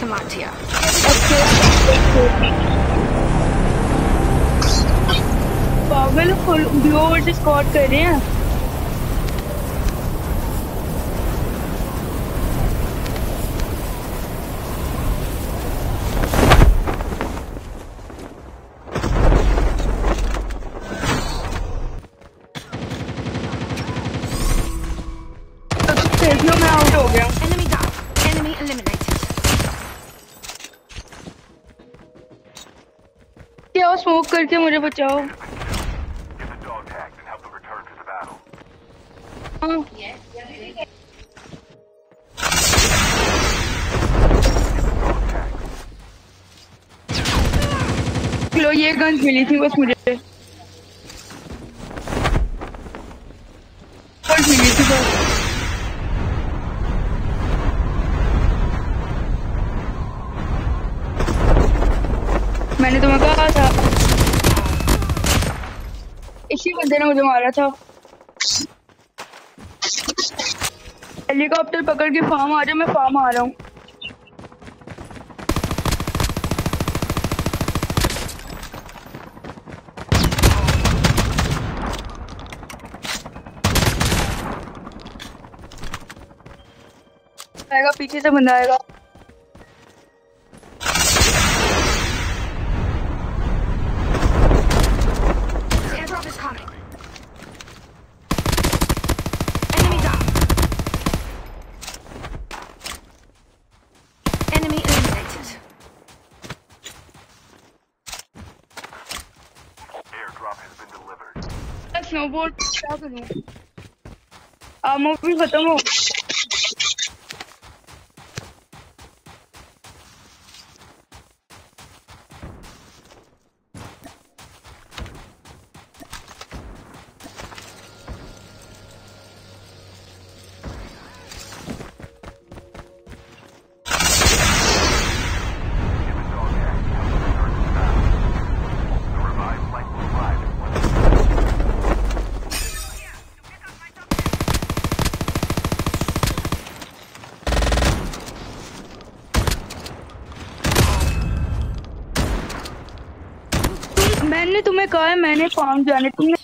Land here. पागल full blue versus कर रहे हैं हो गया स्मोक करके मुझे बचाओ। हाँ। लो ये गंज मिली थी बस मुझे। बस। मैंने तुम्हें ने मुझे, मारा था। हेलीकॉप्टर पकड़ के फार्म आ जाओ, मैं फार्म आ रहा हूँ। आएगा, पीछे से बंदा आएगा। स्नोबोर्ड क्या करूँ भी खत्म हो मैंने तुम्हें कहा है, मैंने फॉर्म जाने तुमने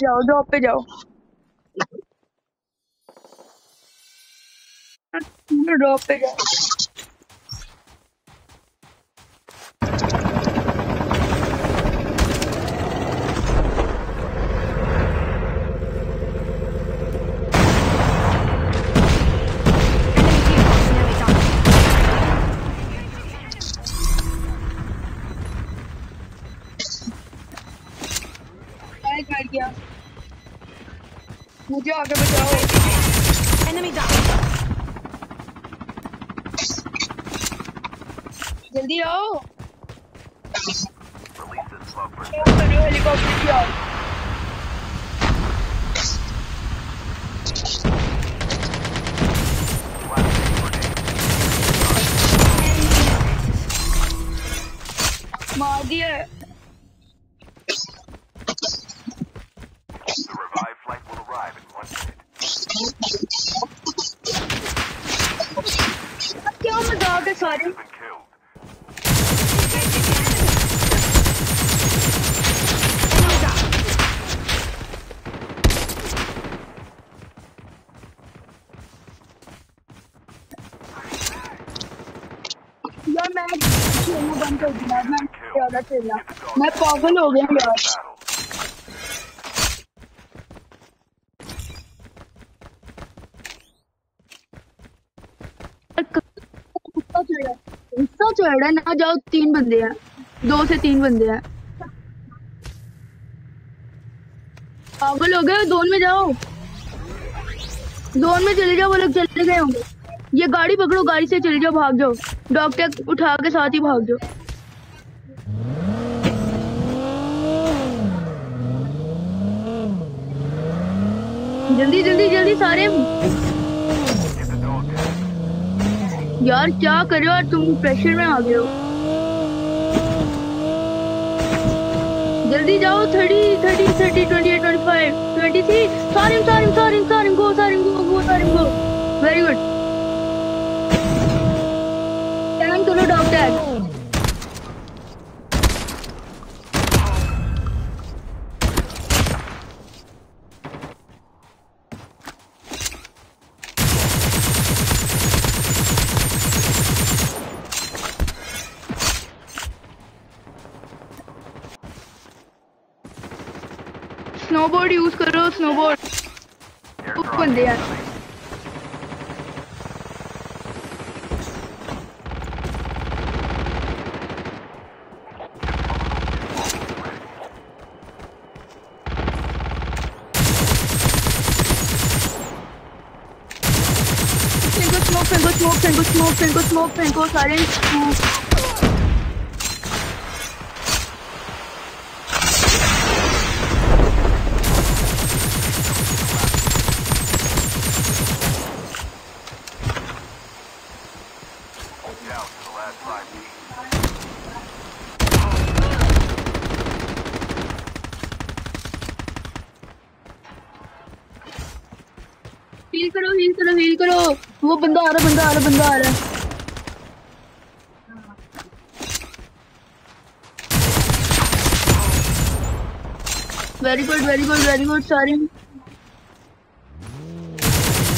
जाओ ड्रॉप पे जाओ ड्रॉप पे जाओ Enemy vehicles nearly done. काय कर गया मुझे आगे बचाओ Enemy down. जल्दी आओ Release this smoke for क्या कर रहे हो हेलीकॉप्टर आओ मार दिया. क्या मज़ाक है सारे Has been killed. Enemy down. यार मैं खेलना बंद कर दिया मैं खेलना मैं पागल हो गया यार। गुस्सा ना, जाओ तीन बंदे हैं। दो से तीन बंदे हैं। पागल हो गए, दोन में जाओ। दोन में चले जाओ, वो लोग चले गए होंगे। ये गाड़ी पकड़ो, गाड़ी से चले जाओ, भाग जाओ। डॉक्टर उठा के साथ ही भाग जाओ। जल्दी जल्दी जल्दी सारे. यार क्या कर रहे हो तुम प्रेशर में आ गए हो जल्दी जाओ thirty thirty thirty twenty eight twenty five twenty three see. Saw him, saw go saw go go him. Go very him, snowboard use करो स्नोबोर्ड बंदे यार. फेंको स्मोक फेंको स्मोक फेंको स्मोक फेंको स्मोक फेंको सारे स्मोक down हील करो हील करो हील करो। वो बंदा आ रहा बंदा आ रहा बंदा आ रहा very good very good very good सारी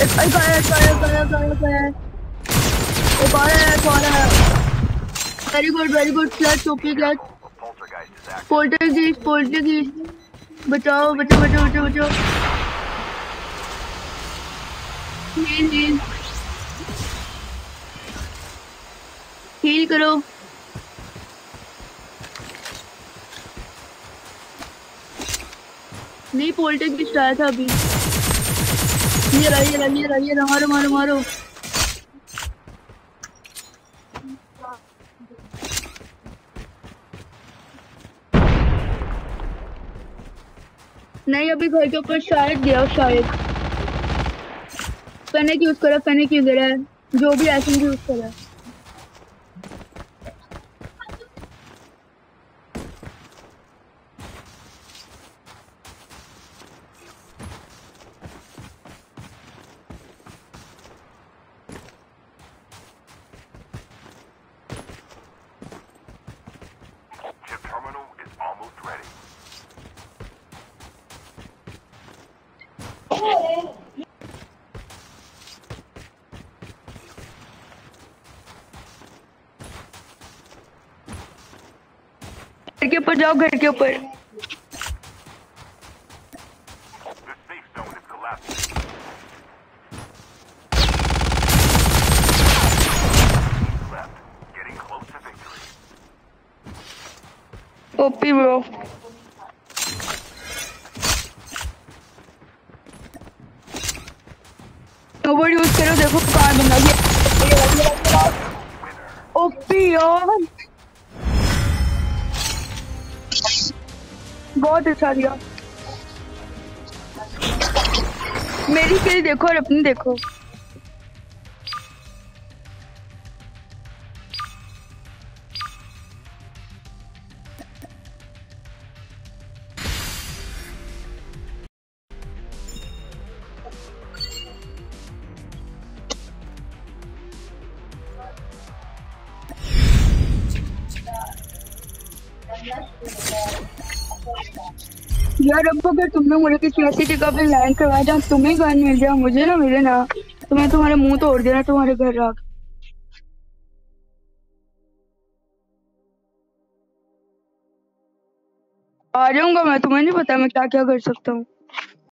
एक एक आया एक आया एक आया एक आया एक आया very good very good clutch OP clutch पोल्टर की पोल्टर की बचाओ बचाओ बचाओ बचाओ। हील हील हील करो नहीं पोल्टर की स्टार था अभी। ये रहा ये रहा ये रहा ये रहा, मारो मारो मारो। नहीं, अभी घर के ऊपर शायद गया, शायद। फेनिक यूज़ करा फेनिक यूज़ रहा है। जो भी एसेंस यूज़ करा के ऊपर जाओ घर के ऊपर. ओपी ब्रो ओवर यूज़ करो देखो कार बंदा. ओपी यार बहुत अच्छा दिया मेरी किल देखो और अपनी देखो। यार, अब अगर तुमने मुझे किसी ऐसी जगह पे लैंड करवाया जहाँ तुम्हें घर मिल जाए, मुझे ना मिले ना तो मैं तुम्हारे मुँह तोड़ देना, तुम्हारे घर रख आ जाऊँगा मैं, तुम्हें नहीं पता मैं क्या क्या कर सकता हूँ।